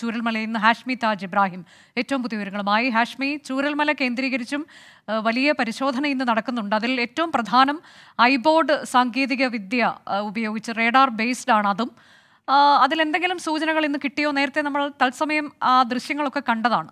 ചൂരൽമലയിൽ നിന്ന് ഹാഷ്മി താജ് ഇബ്രാഹിം. ഏറ്റവും പുതിയ വിവരങ്ങളുമായി ഹാഷ്മി ചൂരൽമല കേന്ദ്രീകരിച്ചും വലിയ പരിശോധന ഇന്ന് നടക്കുന്നുണ്ട്. അതിൽ ഏറ്റവും പ്രധാനം ഐബോർഡ് സാങ്കേതിക വിദ്യ ഉപയോഗിച്ച് റേഡാർ ബേസ്ഡ് ആണ് അതും. അതിലെന്തെങ്കിലും സൂചനകൾ ഇന്ന് കിട്ടിയോ? നേരത്തെ നമ്മൾ തത്സമയം ആ ദൃശ്യങ്ങളൊക്കെ കണ്ടതാണ്.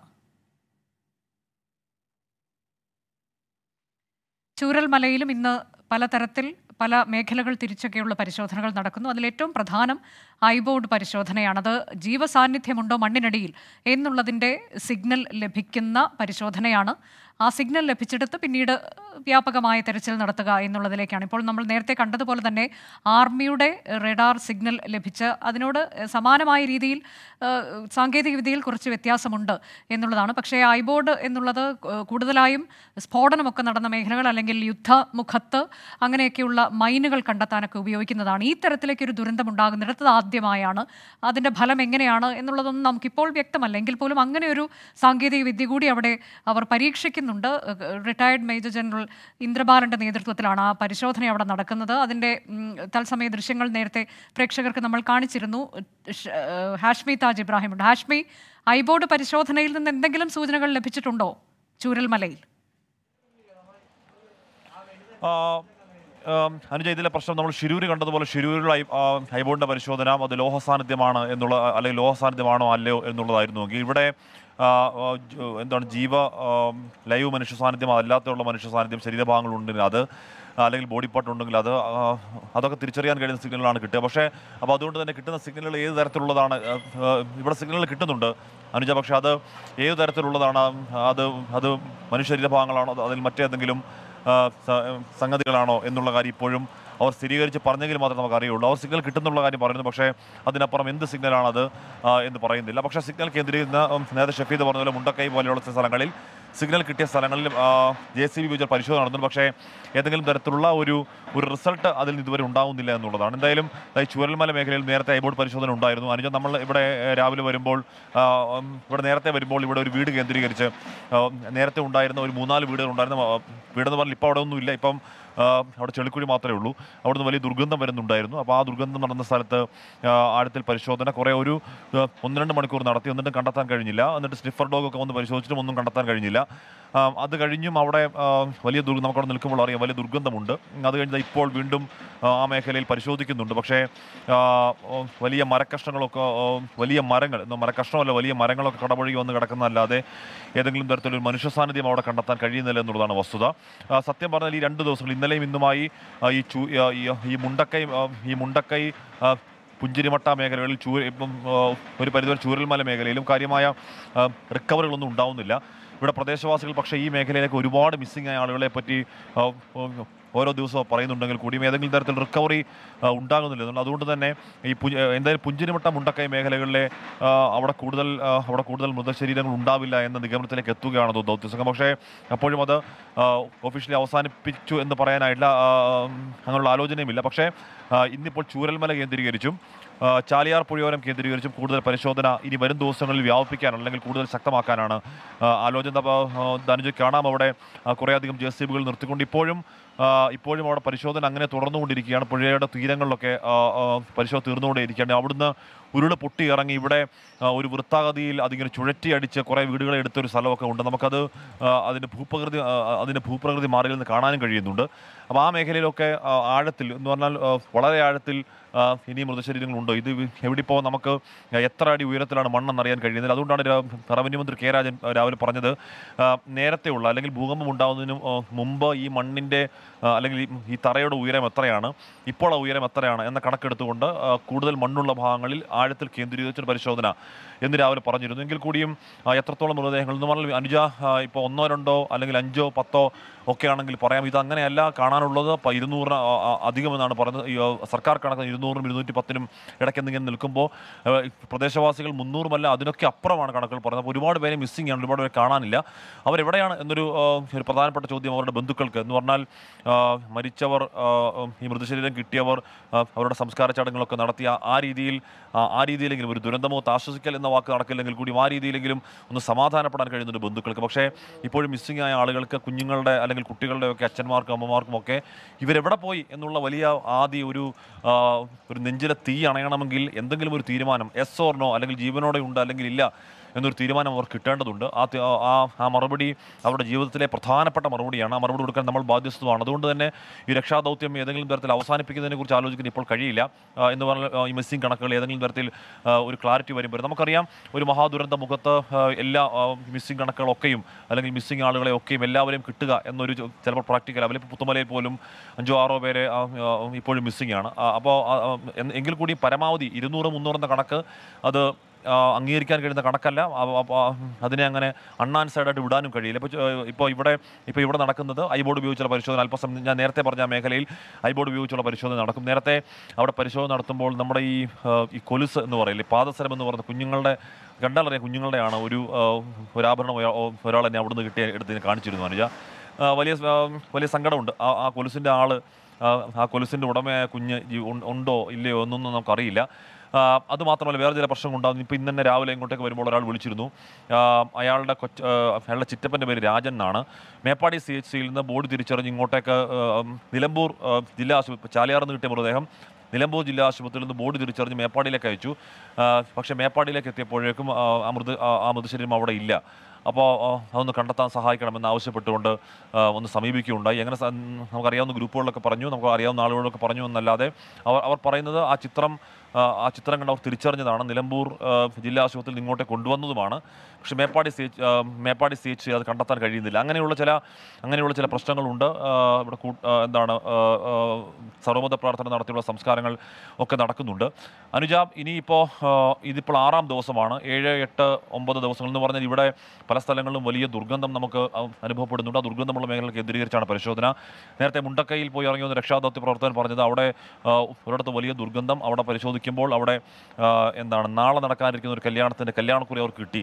ചൂരൽമലയിലും ഇന്ന് പലതരത്തിൽ പല മേഖലകൾ തിരിച്ചൊക്കെയുള്ള പരിശോധനകൾ നടക്കുന്നു. അതിൽ ഏറ്റവും പ്രധാനം ഐബോർഡ് പരിശോധനയാണ്. അത് ജീവസാന്നിധ്യമുണ്ടോ മണ്ണിനടിയിൽ എന്നുള്ളതിന്റെ സിഗ്നൽ ലഭിക്കുന്ന പരിശോധനയാണ്. ആ സിഗ്നൽ ലഭിച്ചെടുത്ത് പിന്നീട് വ്യാപകമായ തെരച്ചിൽ നടത്തുക എന്നുള്ളതിലേക്കാണ്. ഇപ്പോൾ നമ്മൾ നേരത്തെ കണ്ടതുപോലെ തന്നെ ആർമിയുടെ റഡാർ സിഗ്നൽ ലഭിച്ച് അതിനോട് സമാനമായ രീതിയിൽ സാങ്കേതികവിദ്യയിൽ സാങ്കേതിക വിദ്യയിൽ കുറച്ച് വ്യത്യാസമുണ്ട് എന്നുള്ളതാണ്. പക്ഷേ ഐബോർഡ് എന്നുള്ളത് കൂടുതലായും സ്ഫോടനമൊക്കെ നടന്ന മേഖലകൾ അല്ലെങ്കിൽ യുദ്ധമുഖത്ത് അങ്ങനെയൊക്കെയുള്ള മൈനുകൾ കണ്ടെത്താനൊക്കെ ഉപയോഗിക്കുന്നതാണ്. ഈ തരത്തിലേക്ക് ഒരു ദുരന്തം ഉണ്ടാകുന്നിടത്ത് ആദ്യമായാണ്. അതിന്റെ ഫലം എങ്ങനെയാണ് എന്നുള്ളതൊന്നും നമുക്കിപ്പോൾ വ്യക്തമല്ല. എങ്കിൽ പോലും അങ്ങനെ ഒരു സാങ്കേതിക വിദ്യ കൂടി അവിടെ അവർ പരീക്ഷിക്കുന്നുണ്ട്. റിട്ടയർഡ് മേജർ ജനറൽ ഇന്ദ്രബാലന്റെ നേതൃത്വത്തിലാണ് ആ പരിശോധന അവിടെ നടക്കുന്നത്. അതിന്റെ തത്സമയ ദൃശ്യങ്ങൾ നേരത്തെ പ്രേക്ഷകർക്ക് നമ്മൾ കാണിച്ചിരുന്നു. ഹാഷ്മി താജ് ഇബ്രാഹിം ഉണ്ട് ഹാഷ്മി ഐബോർഡ് പരിശോധനയിൽ നിന്ന് എന്തെങ്കിലും സൂചനകൾ ലഭിച്ചിട്ടുണ്ടോ ചൂരൽമലയിൽ? അനുജ ഇതിലെ പ്രശ്നം നമ്മൾ ഷിരൂര് കണ്ടതുപോലെ ഷിരൂരിൽ ഹൈബോർഡിന്റെ പരിശോധന അത് ലോഹസാന്നിധ്യമാണ് എന്നുള്ള അല്ലെങ്കിൽ ലോഹസാന്നിധ്യമാണോ അല്ലയോ എന്നുള്ളതായിരുന്നു ഇവിടെ എന്താണ് ജീവ ലൈവ് മനുഷ്യ സാന്നിധ്യം അല്ലാത്തുള്ള മനുഷ്യ സാന്നിധ്യം ശരീരഭാഗങ്ങളുണ്ടെങ്കിൽ അത് അല്ലെങ്കിൽ ബോഡി പാർട്ട് ഉണ്ടെങ്കിൽ അത് അതൊക്കെ തിരിച്ചറിയാൻ കഴിയുന്ന സിഗ്നലുകളാണ് കിട്ടുക. പക്ഷേ അപ്പോൾ അതുകൊണ്ട് തന്നെ കിട്ടുന്ന സിഗ്നലുകൾ ഏത് തരത്തിലുള്ളതാണ് ഇവിടെ സിഗ്നലുകൾ കിട്ടുന്നുണ്ട്. അനുജ പക്ഷേ അത് ഏത് തരത്തിലുള്ളതാണ്? അത് അത് മനുഷ്യ ശരീരഭാഗങ്ങളാണോ? അതോ അതിൽ മറ്റേതെങ്കിലും സംഗതികളാണോ? എന്നുള്ള കാര്യം ഇപ്പോഴും അവർ സ്ഥിരീകരിച്ച് പറഞ്ഞെങ്കിൽ മാത്രമേ നമുക്ക് അറിയുള്ളൂ അവർ സിഗ്നൽ കിട്ടുന്നുള്ള കാര്യം പറയുന്നു. പക്ഷേ അതിനപ്പുറം എന്ത് സിഗ്നലാണത് എന്ന് പറയുന്നില്ല. പക്ഷേ സിഗ്നൽ കേന്ദ്രീകരിക്കുന്ന നേതാ ഷഫീദ് പറഞ്ഞ പോലെ മുണ്ടക്കൈ പോലെയുള്ള സ്ഥലങ്ങളിൽ സിഗ്നൽ കിട്ടിയ സ്ഥലങ്ങളിൽ ജെ സി ബി ഉപയോഗിച്ച പരിശോധന നടന്നു പക്ഷേ ഏതെങ്കിലും തരത്തിലുള്ള ഒരു ഒരു റിസൾട്ട് അതിൽ ഇതുവരെ ഉണ്ടാവുന്നില്ല എന്നുള്ളതാണ്. എന്തായാലും ചുരൽമല മേഖലയിൽ നേരത്തെ ഐബോർഡ് പരിശോധന ഉണ്ടായിരുന്നു. അനുജ നമ്മൾ ഇവിടെ രാവിലെ വരുമ്പോൾ ഇവിടെ നേരത്തെ വരുമ്പോൾ ഇവിടെ ഒരു വീട് കേന്ദ്രീകരിച്ച് നേരത്തെ ഉണ്ടായിരുന്ന ഒരു മൂന്നാൽ വീടുകൾ ഉണ്ടായിരുന്ന. വീടെന്ന് പറഞ്ഞാൽ ഇപ്പോൾ അവിടെ ഒന്നുമില്ല ഇപ്പം അവിടെ ചെളിക്കുഴി മാത്രമേ ഉള്ളൂ. അവിടുന്ന് വലിയ ദുർഗന്ധം വരുന്നുണ്ടായിരുന്നു. അപ്പോൾ ആ ദുർഗന്ധം നടന്ന സ്ഥലത്ത് ആഴത്തിൽ പരിശോധന കുറേ ഒരു ഒന്ന് രണ്ട് മണിക്കൂർ നടത്തി. എന്നിട്ടും കണ്ടെത്താൻ കഴിഞ്ഞില്ല. എന്നിട്ട് സ്നിഫർ ഡോഗൊക്കെ വന്ന് പരിശോധിച്ചിട്ടും ഒന്നും കണ്ടെത്താൻ കഴിഞ്ഞില്ല. അത് കഴിഞ്ഞും അവിടെ വലിയ ദുർ നമുക്കവിടെ നിൽക്കുമ്പോൾ അറിയാം വലിയ ദുർഗന്ധമുണ്ട്. അത് കഴിഞ്ഞ് ഇപ്പോൾ വീണ്ടും ആ, മേഖലയിൽ പരിശോധിക്കുന്നുണ്ട്. പക്ഷേ വലിയ മരക്കഷ്ണങ്ങളൊക്കെ വലിയ മരങ്ങൾ മരക്കഷ്ണമല്ല വലിയ മരങ്ങളൊക്കെ കടപുഴകി വന്ന് കിടക്കുന്നതല്ലാതെ ഏതെങ്കിലും തരത്തിലൊരു മനുഷ്യ സാന്നിധ്യം അവിടെ കണ്ടെത്താൻ കഴിയുന്നില്ല എന്നുള്ളതാണ് വസ്തുത. സത്യം പറഞ്ഞാൽ ഈ രണ്ട് ദിവസങ്ങൾ ഇന്നലെയും ഇന്നുമായി ഈ ചൂ ഈ- മുണ്ടക്കൈ ഈ മുണ്ടക്കൈ പുഞ്ചിരിമട്ട മേഖലകളിൽ ഇപ്പം ഒരു പരിധിവരെ ചൂരൽമല മേഖലയിലും കാര്യമായ റിക്കവറികളൊന്നും ഉണ്ടാവുന്നില്ല. ഇവിടെ പ്രദേശവാസികൾ പക്ഷേ ഈ മേഖലയിലേക്ക് ഒരുപാട് മിസ്സിംഗ് ആയ ആളുകളെ പറ്റി ഓരോ ദിവസവും പറയുന്നുണ്ടെങ്കിൽ കൂടിയും ഏതെങ്കിലും തരത്തിൽ റിക്കവറി ഉണ്ടാകുന്നില്ല. അതുകൊണ്ട് തന്നെ ഈ എന്തായാലും പുഞ്ചിരിമട്ട മുണ്ടക്കൈ മേഖലകളിലെ അവിടെ കൂടുതൽ അവിടെ കൂടുതൽ മൃതശരീരങ്ങൾ ഉണ്ടാവില്ല എന്ന നിഗമനത്തിലേക്ക് എത്തുകയാണ് ദൗത്യ സംഘം. പക്ഷേ അപ്പോഴും അത് ഒഫീഷ്യലി അവസാനിപ്പിച്ചു എന്ന് പറയാനായിട്ടില്ല അങ്ങനെയുള്ള ആലോചനയുമില്ല. പക്ഷേ ഇന്നിപ്പോൾ ചൂരൽമല കേന്ദ്രീകരിച്ചും ചാലിയാർ പുഴയോരം കേന്ദ്രീകരിച്ചും കൂടുതൽ പരിശോധന ഇനി വരും ദിവസങ്ങളിൽ വ്യാപിപ്പിക്കാനാണ് അല്ലെങ്കിൽ കൂടുതൽ ശക്തമാക്കാനാണ് ആലോചന. ധനുജ് കാണാം അവിടെ കുറേയധികം ജെ സി ബികൾ നിർത്തിക്കൊണ്ട് ഇപ്പോഴും ഇപ്പോഴും അവിടെ പരിശോധന അങ്ങനെ തുടർന്നുകൊണ്ടിരിക്കുകയാണ്. പുഴയുടെ തീരങ്ങളിലൊക്കെ പരിശോധന തീർന്നുകൊണ്ടേയിരിക്കുകയാണ്. അവിടുന്ന് ഉരുൾ പൊട്ടി ഇറങ്ങി ഇവിടെ ഒരു വൃത്താഗതിയിൽ അതിങ്ങനെ ചുഴറ്റി അടിച്ച് കുറേ വീടുകളെ എടുത്തൊരു സ്ഥലമൊക്കെ ഉണ്ട്. നമുക്കത് അതിന്റെ ഭൂപ്രകൃതി അതിന്റെ ഭൂപ്രകൃതി മാറിയിൽ നിന്ന് കാണാനും കഴിയുന്നുണ്ട്. അപ്പോൾ ആ മേഖലയിലൊക്കെ ആഴത്തിൽ എന്ന് പറഞ്ഞാൽ വളരെ ആഴത്തിൽ ഇനി മൃതശരീരങ്ങളുണ്ടോ. ഇത് എവിടെ ഇപ്പോൾ നമുക്ക് എത്ര അടി ഉയരത്തിലാണ് മണ്ണെന്നറിയാൻ കഴിയുന്നത് അതുകൊണ്ടാണ് റവന്യൂ മന്ത്രി കെ രാജൻ രാവിലെ പറഞ്ഞത് നേരത്തെയുള്ള അല്ലെങ്കിൽ ഭൂകമ്പം ഉണ്ടാകുന്നതിന് മുമ്പ് ഈ മണ്ണിന്റെ അല്ലെങ്കിൽ ഈ തറയുടെ ഉയരം എത്രയാണ് ഇപ്പോൾ ആ ഉയരം എത്രയാണ് എന്ന കണക്കെടുത്തുകൊണ്ട് കൂടുതൽ മണ്ണുള്ള ഭാഗങ്ങളിൽ ആഴത്തിൽ കേന്ദ്രീകരിച്ചൊരു പരിശോധന. എന്ന് രാവിലെ പറഞ്ഞിരുന്നു. എങ്കിൽ കൂടിയും എത്രത്തോളം മൃതദേഹങ്ങൾ എന്ന് പറഞ്ഞാൽ അനുജ ഇപ്പോൾ ഒന്നോ രണ്ടോ അല്ലെങ്കിൽ അഞ്ചോ പത്തോ ഒക്കെ ആണെങ്കിൽ പറയാം. ഇത് അങ്ങനെയല്ല കാണാനുള്ളത് ഇരുന്നൂറിന് അധികമെന്നാണ് പറയുന്നത്. സർക്കാർ കണക്ക് ഇരുന്നൂറിനും ഇരുന്നൂറ്റി പത്തിനും ഇടയ്ക്ക് എന്തെങ്കിലും നിൽക്കുമ്പോൾ പ്രദേശവാസികൾ മുന്നൂറുമല്ല അതിനൊക്കെ അപ്പുറമാണ് കണക്കുകൾ പറയുന്നത്. അപ്പോൾ ഒരുപാട് പേരെ മിസ്സിംഗ് ആണ് ഒരുപാട് പേരെ കാണാനില്ല. അവരെവിടെയാണ് എന്നൊരു ഒരു പ്രധാനപ്പെട്ട ചോദ്യം അവരുടെ ബന്ധുക്കൾക്ക്. എന്ന് പറഞ്ഞാൽ മരിച്ചവർ ഈ മൃതശരീരം കിട്ടിയവർ അവരുടെ സംസ്കാര ചടങ്ങുകളൊക്കെ നടത്തിയ ആ രീതിയിൽ ആ രീതിയിലെങ്കിലും ഒരു ദുരന്തമോ താശ്വസിക്കൽ എന്ന വാക്ക് നടക്കില്ലെങ്കിൽ കൂടി ആ രീതിയിലെങ്കിലും ഒന്ന് സമാധാനപ്പെടാൻ കഴിയുന്നുണ്ട് ബന്ധുക്കൾക്ക്. പക്ഷേ ഇപ്പോഴും മിസ്സിംഗ് ആയ ആളുകൾക്ക് കുഞ്ഞുങ്ങളുടെ അല്ലെങ്കിൽ കുട്ടികളുടെ ഒക്കെ അച്ഛന്മാർക്കും അമ്മമാർക്കും ഒക്കെ ഇവരെവിടെ പോയി എന്നുള്ള വലിയ ആദ്യ ഒരു ഒരു നെഞ്ചിലെ തീ അണയണമെങ്കിൽ എന്തെങ്കിലും ഒരു തീരുമാനം എസ് ഓർണോ അല്ലെങ്കിൽ ജീവനോടെ ഉണ്ട് അല്ലെങ്കിൽ ഇല്ല എന്നൊരു തീരുമാനം അവർ കിട്ടേണ്ടതുണ്ട്. ആ ആ മറുപടി അവരുടെ ജീവിതത്തിലെ പ്രധാനപ്പെട്ട മറുപടിയാണ്. ആ മറുപടി കൊടുക്കാൻ നമ്മൾ ബാധ്യസ്ഥമാണ്. അതുകൊണ്ട് തന്നെ ഈ രക്ഷാദൗത്യം ഏതെങ്കിലും തരത്തിൽ അവസാനിപ്പിക്കുന്നതിനെ കുറിച്ച് ആലോചിക്കാൻ ഇപ്പോൾ കഴിയില്ല. എന്ന് പറഞ്ഞാൽ ഈ മിസ്സിംഗ് കണക്കുകൾ ഏതെങ്കിലും തരത്തിൽ ഒരു ക്ലാരിറ്റി വരുമ്പോൾ നമുക്കറിയാം ഒരു മഹാദുരന്ത മുഖത്ത് എല്ലാ മിസ്സിംഗ് കണക്കുകളൊക്കെയും അല്ലെങ്കിൽ മിസ്സിംഗ് ആളുകളെ ഒക്കെയും എല്ലാവരെയും കിട്ടുക എന്നൊരു ചിലപ്പോൾ പ്രാക്ടിക്കൽ ഇപ്പോൾ പുത്തുമലയിൽ പോലും അഞ്ചോ ആറോ പേരെ ഇപ്പോഴും മിസ്സിംഗ് ആണ്. അപ്പോൾ എങ്കിൽ കൂടി പരമാവധി ഇരുന്നൂറ് മുന്നൂറ് എന്ന കണക്ക് അത് അംഗീകരിക്കാൻ കഴിയുന്ന കണക്കല്ല. അതിനെ അങ്ങനെ അൺആൻസൈഡായിട്ട് വിടാനും കഴിയില്ല. ഇപ്പോൾ ഇപ്പോൾ ഇവിടെ ഇപ്പോൾ ഇവിടെ നടക്കുന്നത് ഐബോർഡ് ഉപയോഗിച്ചുള്ള പരിശോധന. അല്പസമയം ഞാൻ നേരത്തെ പറഞ്ഞ മേഖലയിൽ ഐബോർഡ് ഉപയോഗിച്ചുള്ള പരിശോധന നടക്കും. നേരത്തെ അവിടെ പരിശോധന നടത്തുമ്പോൾ നമ്മുടെ ഈ ഈ കൊലുസ് എന്ന് പറയില്ലേ പാദസരം എന്ന് പറയുന്ന കുഞ്ഞുങ്ങളുടെ കണ്ടാലറിയാം കുഞ്ഞുങ്ങളുടെയാണ് ഒരു ഒരാഭരണം ഒരാൾ തന്നെ അവിടുന്ന് കിട്ടിയ എടുത്ത് കാണിച്ചിരുന്നു അനുജ. വലിയ വലിയ സങ്കടമുണ്ട്. ആ കൊലുസിന്റെ ആൾ ആ, കൊലുസിന്റെ ഉടമയായ കുഞ്ഞ് ഉണ്ടോ ഇല്ലയോ എന്നൊന്നും നമുക്കറിയില്ല. അതുമാത്രമല്ല അത് മാത്രമല്ല വേറെ ചില പ്രശ്നങ്ങൾ ഉണ്ടാകുന്നു. ഇപ്പോൾ ഇന്ന് രാവിലെ ഇങ്ങോട്ടേക്ക് വരുമ്പോൾ ഒരാൾ വിളിച്ചിരുന്നു. അയാളുടെ കൊച്ച അയാളുടെ ചിറ്റപ്പന്റെ പേര് രാജൻ എന്നാണ്. മേപ്പാടി സി എച്ച് സിയിൽ നിന്ന് ബോർഡ് തിരിച്ചറിഞ്ഞ് ഇങ്ങോട്ടേക്ക് നിലമ്പൂർ ജില്ലാ ആശുപത്രി ചാലിയാർ നിന്ന് കിട്ടിയ മൃതദേഹം നിലമ്പൂർ ജില്ലാ ആശുപത്രിയിൽ നിന്ന് ബോർഡ് തിരിച്ചറിഞ്ഞ് മേപ്പാടിയിലേക്ക് അയച്ചു. പക്ഷേ മേപ്പാടിയിലേക്ക് എത്തിയപ്പോഴേക്കും ആ, മൃത ആ മൃതശരീരം അവിടെ ഇല്ല. അപ്പോൾ അതൊന്ന് കണ്ടെത്താൻ സഹായിക്കണമെന്ന് ആവശ്യപ്പെട്ടുകൊണ്ട് ഒന്ന് സമീപിക്കുകയുണ്ടായി. എങ്ങനെ നമുക്കറിയാവുന്ന ഗ്രൂപ്പുകളിലൊക്കെ പറഞ്ഞു നമുക്ക് അറിയാവുന്ന ആളുകളൊക്കെ പറഞ്ഞു എന്നല്ലാതെ അവർ അവർ പറയുന്നത് ആ ചിത്രം ആ, ചിത്രം കണ്ട് അവർ തിരിച്ചറിഞ്ഞതാണ്. നിലമ്പൂർ ജില്ലാ ആശുപത്രിയിൽ ഇങ്ങോട്ടേ കൊണ്ടുവന്നതുമാണ്. പക്ഷേ Meppadi C Meppadi C H അത് കണ്ടെത്താൻ കഴിയുന്നില്ല. അങ്ങനെയുള്ള ചില അങ്ങനെയുള്ള ചില പ്രശ്നങ്ങളുണ്ട്. ഇവിടെ എന്താണ് സർവമത പ്രാർത്ഥന നടത്തിയുള്ള സംസ്കാരങ്ങൾ ഒക്കെ നടക്കുന്നുണ്ട്. അനുജ ഇനിയിപ്പോൾ ഇതിപ്പോൾ ആറാം ദിവസമാണ്. ഏഴ് എട്ട് ഒമ്പത് ദിവസങ്ങൾ എന്ന് പറഞ്ഞാൽ ഇവിടെ പല സ്ഥലങ്ങളിലും വലിയ ദുർഗന്ധം നമുക്ക് അനുഭവപ്പെടുന്നുണ്ട്. ആ ദുർഗന്ധമുള്ള മേഖലകൾ കേന്ദ്രീകരിച്ചാണ് പരിശോധന. നേരത്തെ മുണ്ടക്കയിൽ പോയി ഇറങ്ങിയ രക്ഷാദൗത്യ പ്രവർത്തകൻ പറഞ്ഞത് അവിടെ ഒരിടത്ത് വലിയ ദുർഗന്ധം അവിടെ പരിശോധിക്കുമ്പോൾ അവിടെ എന്താണ് നാളെ നടക്കാനിരിക്കുന്ന ഒരു കല്യാണത്തിന്റെ കല്യാണക്കുറി അവർക്ക് കിട്ടി.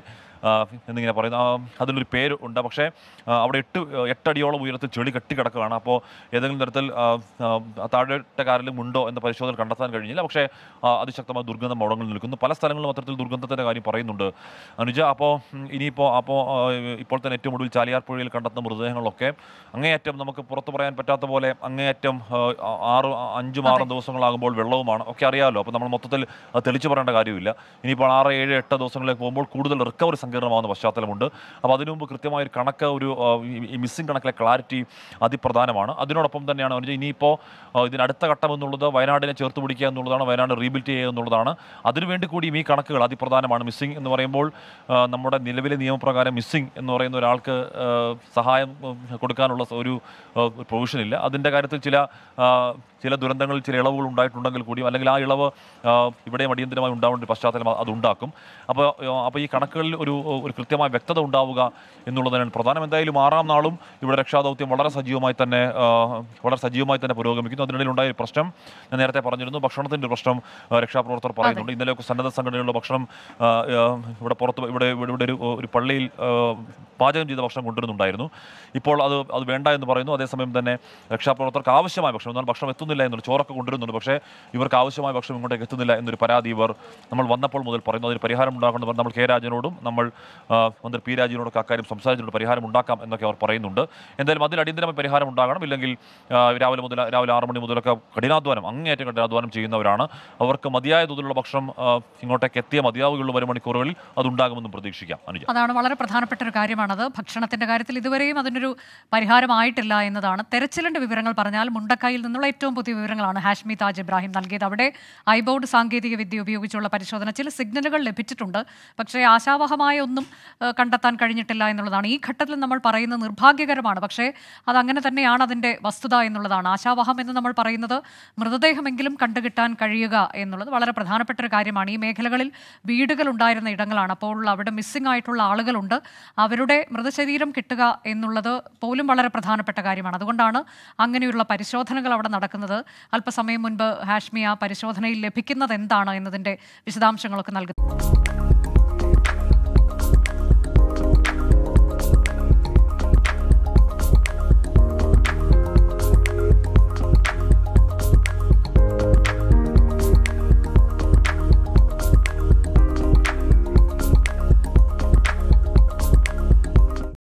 എന്നിങ്ങനെ പറയുന്നു. അതിനൊരു പേര് ഉണ്ട്. പക്ഷേ അവിടെ എട്ട് എട്ടടിയോളം ഉയരത്തിൽ ചെളി കെട്ടിക്കിടക്കുകയാണ്. അപ്പോൾ ഏതെങ്കിലും തരത്തിൽ ആ, ആ, താഴത്തെ കാരിലും ഉണ്ടോ എന്ന പരിശോധന കണ്ടെത്താൻ കഴിഞ്ഞില്ല. പക്ഷേ അതിശക്തമായ ദുർഗന്ധം അവിടങ്ങളിൽ നിൽക്കുന്നു. പല സ്ഥലങ്ങളിലും അത്തരത്തിൽ ദുർഗന്ധത്തിന്റെ കാര്യം പറയുന്നുണ്ട്. അനുജ അപ്പോൾ ഇനിയിപ്പോൾ അപ്പോൾ ഇപ്പോൾ തന്നെ ഏറ്റവും ഒടുവിൽ ചാലിയാർ പുഴയിൽ കണ്ടെത്തുന്ന മൃതദേഹങ്ങളൊക്കെ അങ്ങേയറ്റം നമുക്ക് പുറത്ത് പറയാൻ പറ്റാത്ത പോലെ അങ്ങേയറ്റം ആറ് അഞ്ചും ആറും ദിവസങ്ങളാകുമ്പോൾ വെള്ളവുമാണ്. ഒക്കെ അറിയാമല്ലോ അപ്പോൾ നമ്മൾ മൊത്തത്തിൽ തെളിച്ചു പറയേണ്ട കാര്യമില്ല. ഇനിയിപ്പോൾ ആറ് ഏഴ് എട്ട് ദിവസങ്ങളിലേക്ക് പോകുമ്പോൾ കൂടുതൽ റിക്കവറി സങ്കീർണമാകുന്ന പശ്ചാത്തലമുണ്ട്. അപ്പോൾ അതിനു മുമ്പ് കൃത്യമായ ഒരു കണക്ക് ഒരു മിസ്സിംഗ് കണക്കിലെ ക്ലാരിറ്റി അതിപ്രധാനമാണ്. അതിനോടൊപ്പം തന്നെയാണ് അവർ ഇനിയിപ്പോൾ ഇതിനടുത്ത ഘട്ടം എന്നുള്ളത് വയനാടിനെ ചേർത്ത് പിടിക്കുക എന്നുള്ളതാണ് വയനാട് റീബിൽറ്റ് ചെയ്യുക എന്നുള്ളതാണ്. അതിനുവേണ്ടി കൂടിയും ഈ കണക്കുകൾ അതിപ്രധാനമാണ്. മിസ്സിംഗ് എന്ന് പറയുമ്പോൾ നമ്മുടെ നിലവിലെ നിയമപ്രകാരം മിസ്സിംഗ് എന്ന് പറയുന്ന ഒരാൾക്ക് സഹായം കൊടുക്കാനുള്ള ഒരു പ്രൊവിഷനില്ല. അതിന്റെ കാര്യത്തിൽ ചില ചില ദുരന്തങ്ങളിൽ ചില ഇളവുകൾ ഉണ്ടായിട്ടുണ്ടെങ്കിൽ കൂടിയും അല്ലെങ്കിൽ ആ ഇളവ് ഇവിടെ ഇവിടെയും അടിയന്തരമായി ഉണ്ടാവേണ്ട പശ്ചാത്തലം അതുണ്ടാക്കും അപ്പോൾ അപ്പോൾ ഈ കണക്കുകളിൽ ഒരു ഒരു കൃത്യമായ വ്യക്തത ഉണ്ടാവുക എന്നുള്ളതാണ് പ്രധാനം എന്തായാലും ആറാം നാളും ഇവിടെ രക്ഷാദൗത്യം വളരെ സജീവമായി തന്നെ വളരെ സജീവമായി തന്നെ പുരോഗമിക്കുന്നു. അതിനിടയിൽ ഉണ്ടായ ഒരു പ്രശ്നം ഞാൻ നേരത്തെ പറഞ്ഞിരുന്നു. ഭക്ഷണത്തിന്റെ പ്രശ്നം രക്ഷാപ്രവർത്തകർ പറയുന്നുണ്ട്. ഇന്നലെയൊക്കെ സന്നദ്ധ സംഘടനയുള്ള ഭക്ഷണം ഇവിടെ പുറത്ത് ഇവിടെ ഇവിടെ ഒരു ഒരു പള്ളിയിൽ പാചകം ചെയ്ത ഭക്ഷണം കൊണ്ടുവരുന്നുണ്ടായിരുന്നു. ഇപ്പോൾ അത് അത് വേണ്ട എന്ന് പറയുന്നു. അതേസമയം തന്നെ രക്ഷാപ്രവർത്തകർക്ക് ആവശ്യമായ ഭക്ഷണം എന്നാൽ ഭക്ഷണം എത്തുന്നില്ല എന്നൊരു ചോറൊക്കെ കൊണ്ടുവരുന്നുണ്ട്. പക്ഷേ ഇവർക്ക് ആവശ്യമായ ഭക്ഷണം ഇങ്ങോട്ടേക്ക് എത്തുന്നില്ല എന്നൊരു പരാതി ഇവർ നമ്മൾ വന്നപ്പോൾ മുതൽ പറയുന്നു. അതിന് പരിഹാരം ഉണ്ടാക്കണം നമ്മൾ കെ രാജനോടും നമ്മൾ മന്ത്രി പി രാജനോടൊക്കെ അക്കാര്യം സംസാരിച്ചിട്ടുണ്ട്. പരിഹാരം ഉണ്ടാക്കാം എന്നൊക്കെ അവർ പറയുന്നുണ്ട്. എന്തായാലും അതിൽ അടിയന്തരമായി പരിഹാരം ഉണ്ടാകണം. ഇല്ലെങ്കിൽ രാവിലെ മുതൽ രാവിലെ ആറ് മണി മുതലൊക്കെ കഠിനാധ്വാനം അങ്ങേയറ്റം കഠിനാധ്വാനം ചെയ്യുന്നവരാണ്. അവർക്ക് മതിയായ തോതിലുള്ള ഭക്ഷണം ഇങ്ങോട്ടേക്ക് എത്തിയ മതിയാവുകയുള്ള. വരും മണിക്കൂറുകളിൽ അതുണ്ടാകുമെന്നും പ്രതീക്ഷിക്കാം. അനുജ. അതാണ് വളരെ പ്രധാനപ്പെട്ട ഒരു കാര്യമാണത് ഭക്ഷണത്തിന്റെ കാര്യത്തിൽ ഇതുവരെയും അതിനൊരു പരിഹാരമായിട്ടില്ല എന്നതാണ്. തെരച്ചിലിന്റെ വിവരങ്ങൾ പറഞ്ഞാൽ മുണ്ടക്കായിൽ നിന്നുള്ള ഏറ്റവും പുതിയ വിവരങ്ങളാണ്. ഹാഷ്മി താജ് ഇബ്രാഹിം നൽകിയത്. അവിടെ ഐബോർഡ് സാങ്കേതിക വിദ്യ ഉപയോഗിച്ചുള്ള പരിശോധന ചില സിഗ്നലുകൾ ലഭിച്ചിട്ടുണ്ട്. പക്ഷേ ആശാവഹമായ ഒന്നും കണ്ടെത്താൻ കഴിഞ്ഞിട്ടില്ല എന്നുള്ളതാണ്. ഈ ഘട്ടത്തിൽ നമ്മൾ പറയുന്നത് നിർഭാഗ്യകരമാണ്. പക്ഷേ അതങ്ങനെ തന്നെയാണ് അതിന്റെ വസ്തുത എന്നുള്ളതാണ്. ആശാവഹം എന്ന് നമ്മൾ പറയുന്നത് മൃതദേഹമെങ്കിലും കണ്ടുകിട്ടാൻ കഴിയുക എന്നുള്ളത് വളരെ പ്രധാനപ്പെട്ട ഒരു കാര്യമാണ്. ഈ മേഖലകളിൽ വീടുകൾ ഉണ്ടായിരുന്ന ഇടങ്ങളാണ്. അപ്പോൾ അവിടെ മിസ്സിംഗ് ആയിട്ടുള്ള ആളുകളുണ്ട്. അവരുടെ മൃതശരീരം കിട്ടുക എന്നുള്ളത് പോലും വളരെ പ്രധാനപ്പെട്ട കാര്യമാണ്. അതുകൊണ്ടാണ് അങ്ങനെയുള്ള പരിശോധനകൾ അവിടെ നടക്കുന്നത്. അല്പസമയം മുൻപ് ഹാഷ്മിയ പരിശോധനയിൽ ലഭിക്കുന്നത് എന്താണ് എന്നതിന്റെ വിശദാംശങ്ങളൊക്കെ നൽകുന്നു.